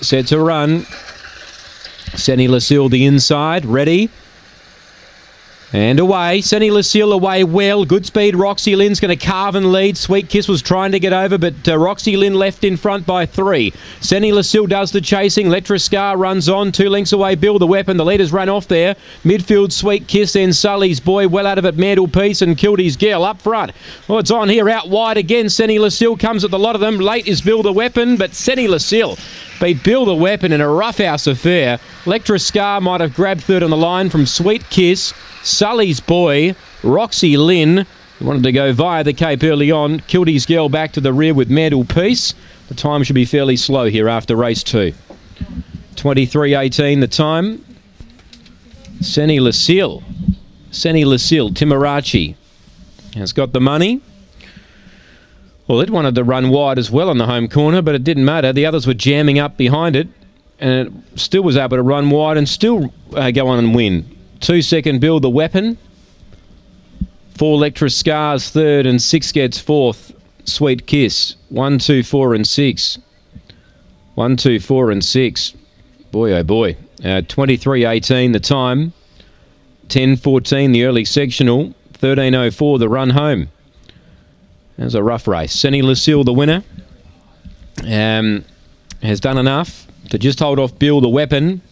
Set to run. Senny Lucille the inside. Ready. And away. Senny Lucille away well. Good speed. Roxy Lynn's going to carve and lead. Sweet Kiss was trying to get over, but uh, Roxy Lynn left in front by three. Senny Lucille does the chasing. Electra Scar runs on. Two lengths away. Bill the weapon. The leaders run off there. Midfield Sweet Kiss. Then Sully's boy well out of it. Mantelpiece and Kildy's girl up front. Well, it's on here. Out wide again. Senny Lucille comes at the lot of them. Late is Bill the weapon, but Senny Lucille beat Bill the weapon in a roughhouse affair. Electra Scar might have grabbed third on the line from Sweet Kiss. Sully's boy, Roxy Lynn, wanted to go via the Cape early on. Kildy's girl back to the rear with medal Mantelpiece. The time should be fairly slow here after race two. 23.18 the time. Senny Lucille. Senny Lucille, Timarachi has got the money. Well, it wanted to run wide as well on the home corner, but it didn't matter. The others were jamming up behind it, and it still was able to run wide and still uh, go on and win. Two second Bill the weapon. Four Electra Scars third and six gets fourth. Sweet Kiss. One, two, four, and six. One, two, four, and six. Boy, oh boy. Uh, 23 18 the time. 10 14 the early sectional. 13 04 the run home. That was a rough race. Senny Lucille, the winner, um, has done enough to just hold off Bill the weapon